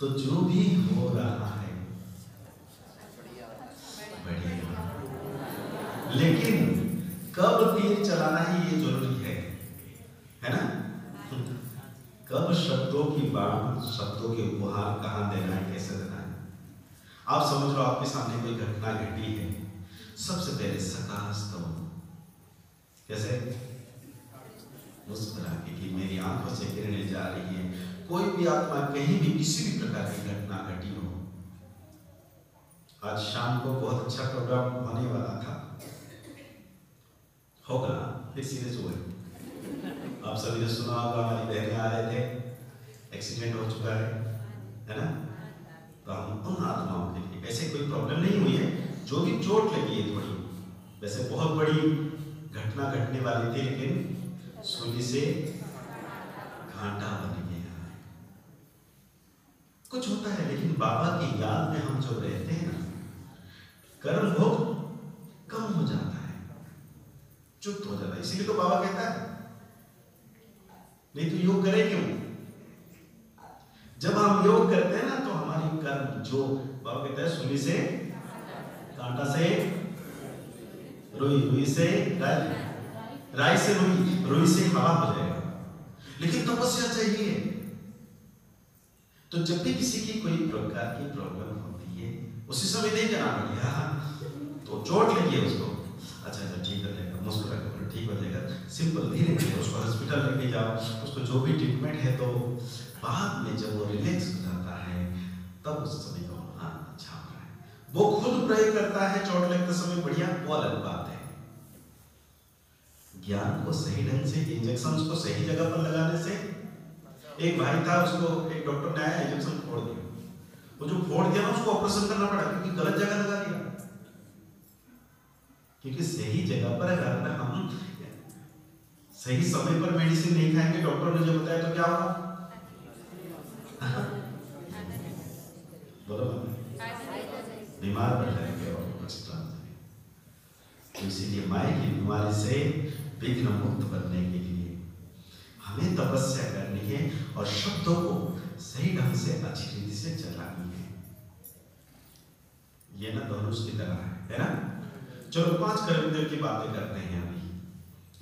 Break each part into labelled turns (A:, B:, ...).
A: तो जो भी हो रहा है। बढ़िया। लेकिन कब तीर चलाना है ये ज़रूरी है है ना? कब शब्दों की बात, शब्दों के उपहार कहाँ देना है, कैसे देना है? आप समझ लो, आपके सामने कोई घटना घटी है। सबसे पहले सकाश तो कैसे? मुस्कुरा के कि मेरी आँखों से किरणें जा रही हैं। कोई भी आत्मा कहीं भी किसी भी प्रकार की घटना घटी हो, आज शाम को बहुत अच्छा प्रोग्राम होने वाला था। होगा, फिर आप सभी ने सुना होगा, हमारी बहनें आ रहे थे एक्सीडेंट हो चुका है है ना? तो हम उन आत्माओं के लिए, ऐसे कोई प्रॉब्लम नहीं हुई है, जो भी चोट लगी है थोड़ी। वैसे बहुत बड़ी घटना घटने वाली थी, लेकिन सूली से घाटा बन गया कुछ होता है लेकिन बाबा की याद में हम जो रहते हैं ना कर्म भोग कम हो जाता है। चुप्त हो जाता है। इसीलिए तो बाबा कहता है, नहीं तो योग करें क्यों? जब हम योग करते हैं ना तो हमारी कर्म जो बाबा कहता है सुनी से, कांटा से, रोई, रुई से, राय राय से रुई रुई से हवा हो जाएगा। लेकिन तपस्या तो चाहिए। तो जब भी किसी की कोई प्रकार की प्रॉब्लम उसी समय नहीं जाना बढ़िया तो चोट लगी है उसको। अच्छा अच्छा ठीक हो जाएगा, मुस्कुरा कर ठीक हो जाएगा। सिंपल धीरे धीरे उसको हॉस्पिटल लेके जाओ। उसको जो भी ट्रीटमेंट है तो बाद में जब वो रिलैक्स हो जाता है, तब उस समय को हाँ अच्छा हो रहा है। वो खुद प्रयोग करता है चोट लगते समय, बढ़िया, वो अलग बात है। ज्ञान को सही ढंग से इंजेक्शन को सही जगह पर लगाने से, एक भाई था, उसको एक डॉक्टर ने आया इंजेक्शन फोड़ दिया। वो जो फोड़ दिया ना उसको ऑपरेशन करना पड़ा, क्योंकि गलत जगह लगा दिया। क्योंकि सही जगह पर अगर हम सही समय पर मेडिसिन नहीं खाएँगे, डॉक्टर ने जो बताया तो क्या होगा? बोलो बीमार पड़ जाएँगे और तो इसीलिए माए की बीमारी से विघ्न मुक्त बनने के लिए हमें तपस्या करनी है और शब्दों को सही ढंग से अच्छी रीति से चलानी है। ये ना धनुष की तरह है है ना? चलो, पाँच कर्मदेव की बातें करते हैं अभी।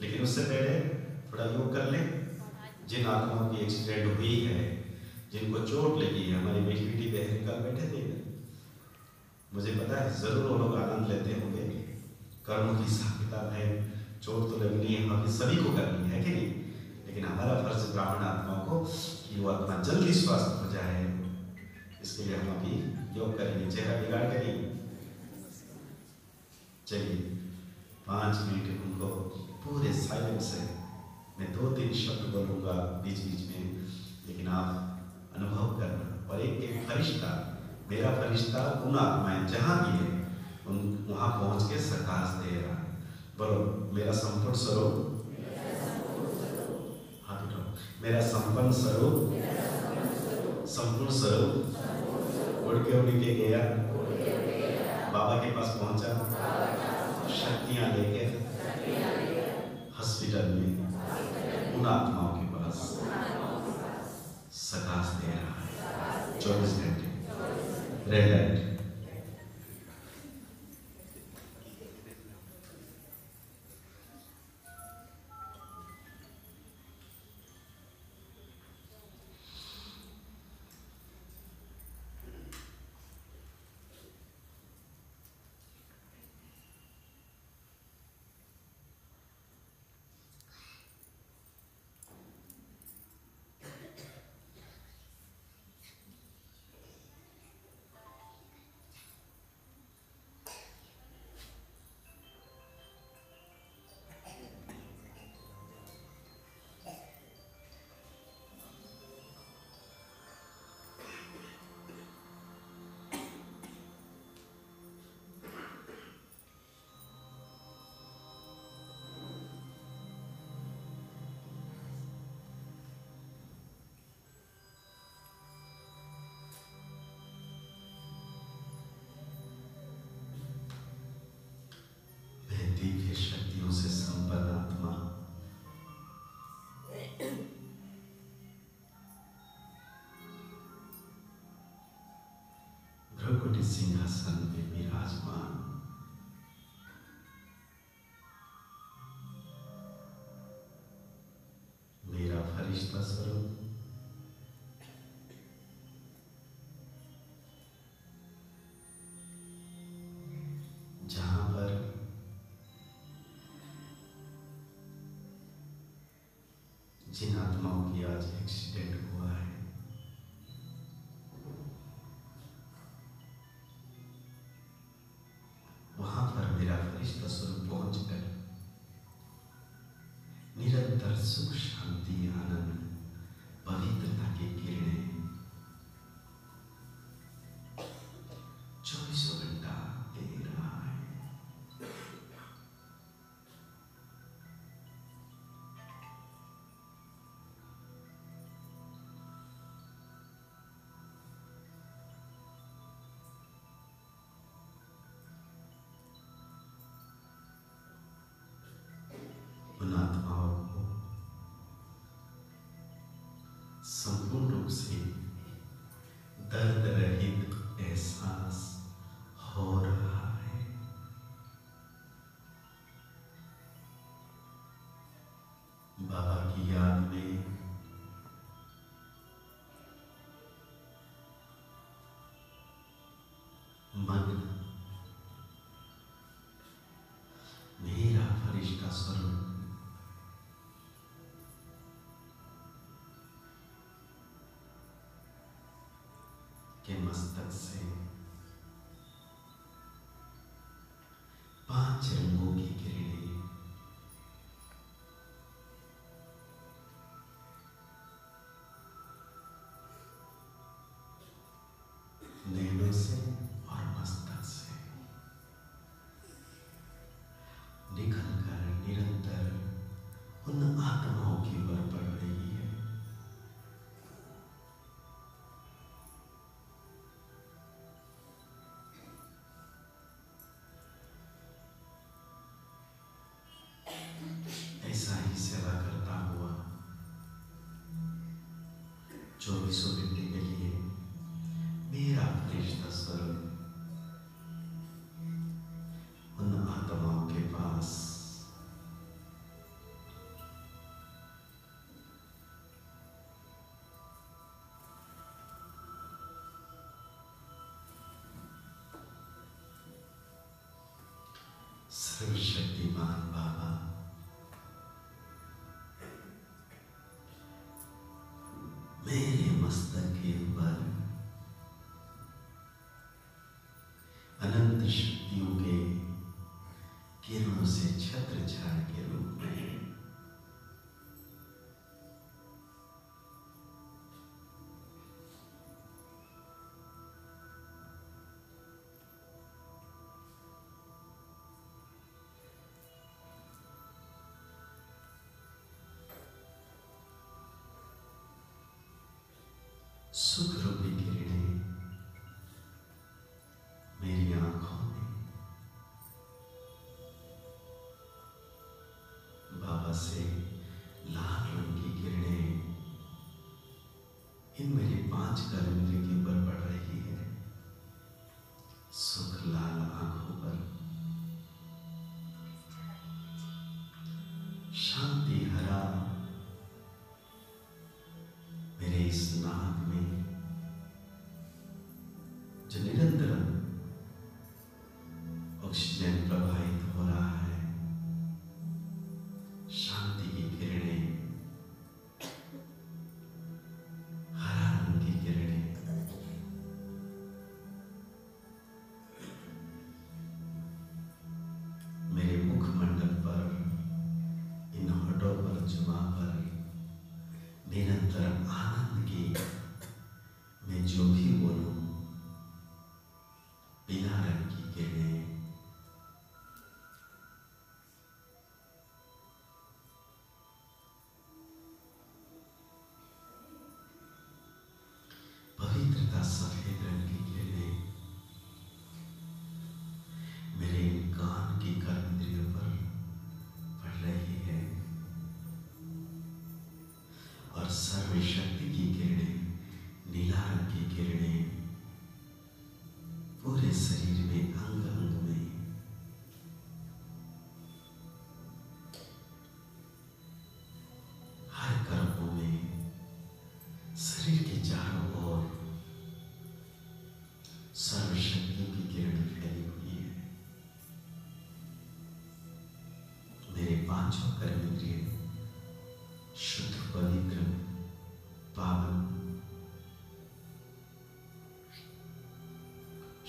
A: लेकिन उससे पहले थोड़ा योग कर ले। जिन आत्माओं की एक्सीडेंट हुई है, जिनको चोट लगी है, हमारी बेटी बेटी बहन कल बैठे थे मुझे पता है, ज़रूर वो लोग आनंद लेते होंगे। कर्मों की हिसाब किताब है, चोट तो लगनी है हमें सभी को करनी है कि नहीं? लेकिन हमारा फ़र्ज़ ब्राह्मण आत्माओं को कि वो आत्मा जल्दी स्वस्थ हो जाए। इसके लिए हम अभी योग करेंगे। चेहरा बिगाड़ के नहीं चलिए, पाँच मिनट उनको पूरे साइलेंट से मैं दो तीन शब्द बोलूँगा बीच बीच में, लेकिन आप अनुभव करना। और एक एक फरिश्ता, मेरा फरिश्ता उन आत्माएँ जहाँ भी है, उन, वहाँ पहुँच के सरकार दे रहा है। बोलो, मेरा संपूर्ण स्वरूप। मेरा संपन्न स्वरूप। संपूर्ण स्वरूप। उड़ के उड़ के गया। बाबा के पास पहुँचा। शक्तियाँ लेके हॉस्पिटल में उन आत्माओं के पास सकाश दे रहा है। चौबीस घंटे। रह लाइट करिश्मा स्वरूप जहाँ पर जिन आत्माओं की आज एक्सीडेंट हुआ São Paulo, sim. must then say. ऐसा ही सेवा करता हुआ चौबीसों घंटे के लिए मेरा कृष्ण स्वरूप उन आत्माओं के पास। सर्वशक्तिमान भाव मस्तक के ऊपर अनंत शक्तियों के किरणों से छत्र छाड़ के रूप में prática da igreja.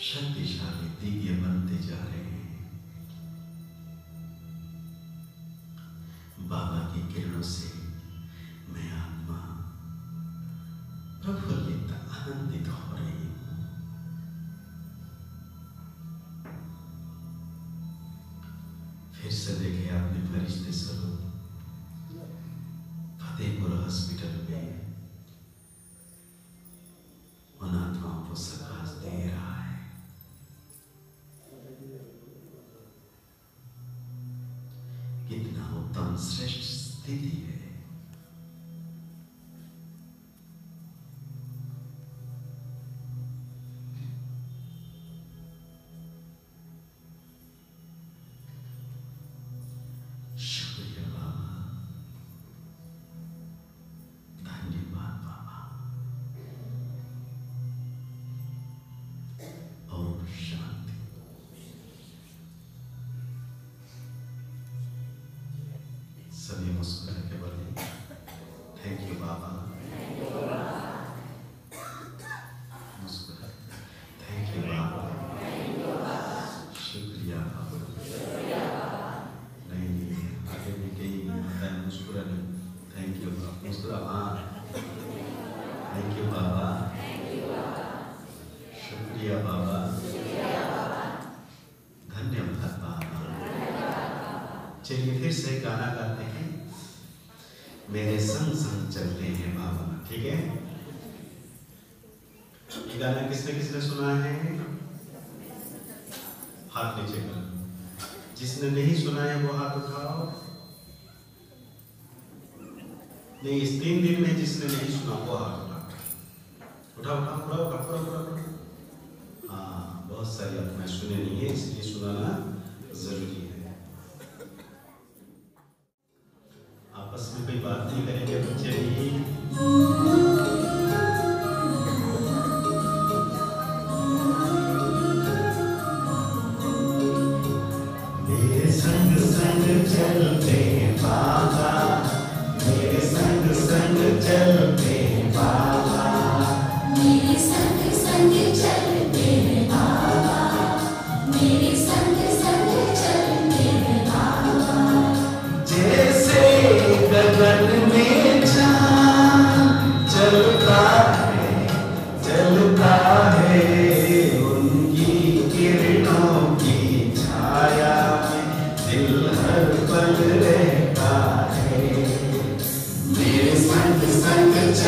A: शक्तिशाली दिव्य बनते जा रहे हैं। बाबा की किरणों से Sreshti Sthiti चलिए फिर से गाना गाते हैं। मेरे संग संग चलते हैं बाबा। ठीक है? ये गाना किसने किसने सुना है? हाथ नीचे कर। जिसने नहीं सुना है वो हाथ उठाओ। नहीं, इस तीन दिन में जिसने नहीं सुना वो हाथ उठाओ। उठाओ उठाओ उठाओ उठाओ उठाओ उठाओ हाँ बहुत सारी आत्माएँ सुने नहीं है, इसलिए सुनाना ज़रूरी है। आपस में कोई बात नहीं करेंगे बच्चे भी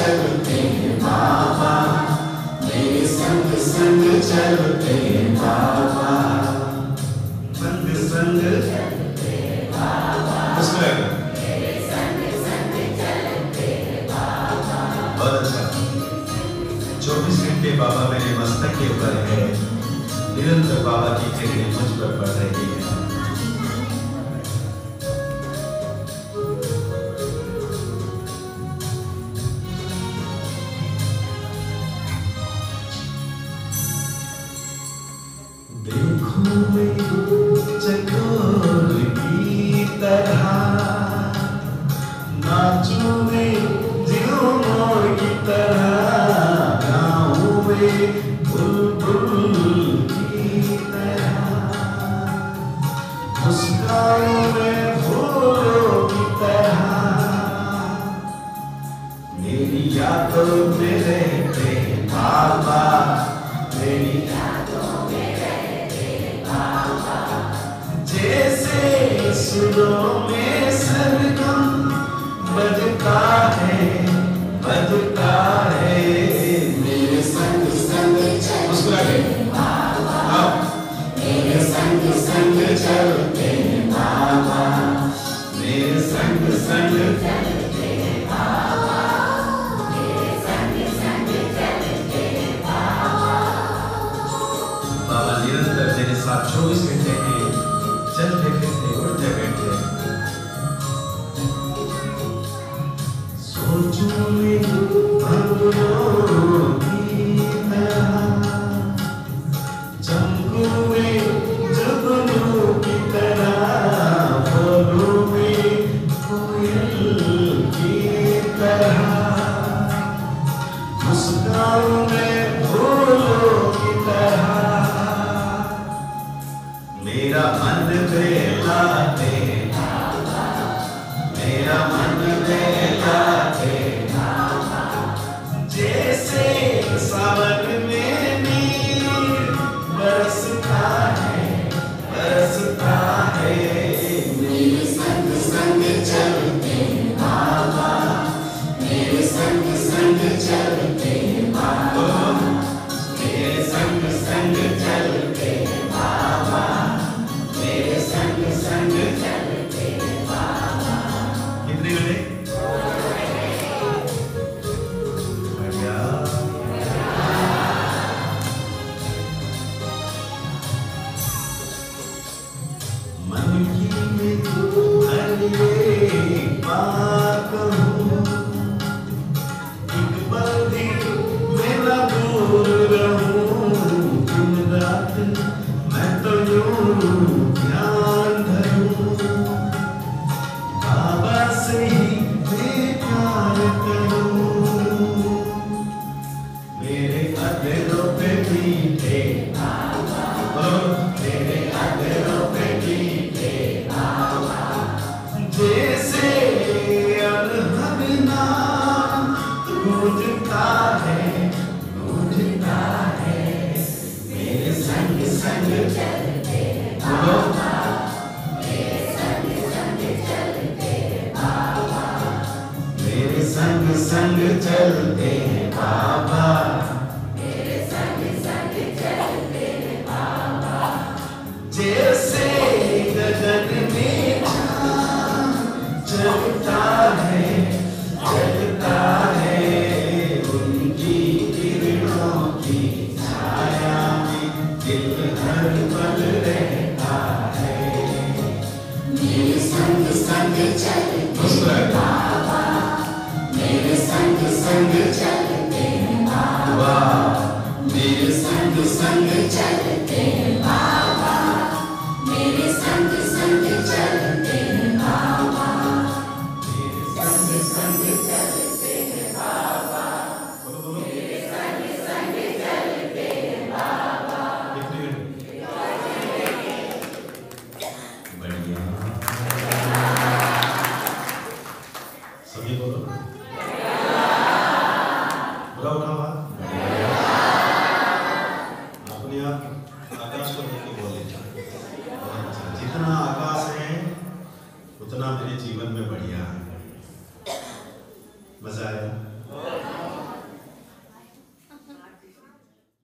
A: चलते बाबा मेरे संग संग चलते बाबा
B: संग संग
A: चौबीस घंटे बाबा मेरे मस्तक के ऊपर है। निरंतर बाबा की किरणें मुझ पर पड़ रही है। बजता है बजता है निरंतर मेरे साथ चौबीस घंटे के चलते फिरते उड़ते बैठते